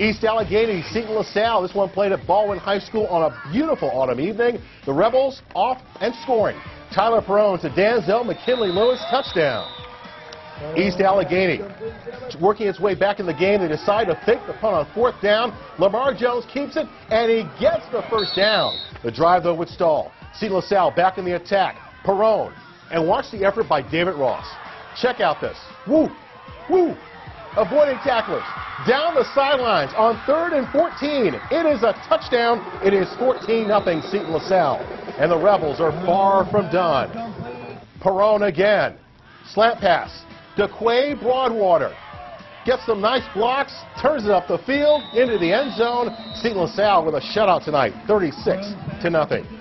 East Allegheny, Seton LaSalle. This one played at Baldwin High School on a beautiful autumn evening. The Rebels off and scoring. Tyler Perone to Danzel McKinley Lewis touchdown. East Allegheny working its way back in the game. They decide to fake the punt on fourth down. Lamar Jones keeps it, and he gets the first down. The drive, though, would stall. Seton LaSalle back in the attack. Perone. And watch the effort by David Ross. Check out this. Woo! Woo! Avoiding tacklers. Down the sidelines on third and 14. It is a touchdown. It is 14 0 Seton LaSalle. And the Rebels are far from done. Perrone again. Slant pass. DeQuay Broadwater gets some nice blocks, turns it up the field into the end zone. Seton LaSalle with a shutout tonight, 36 to nothing.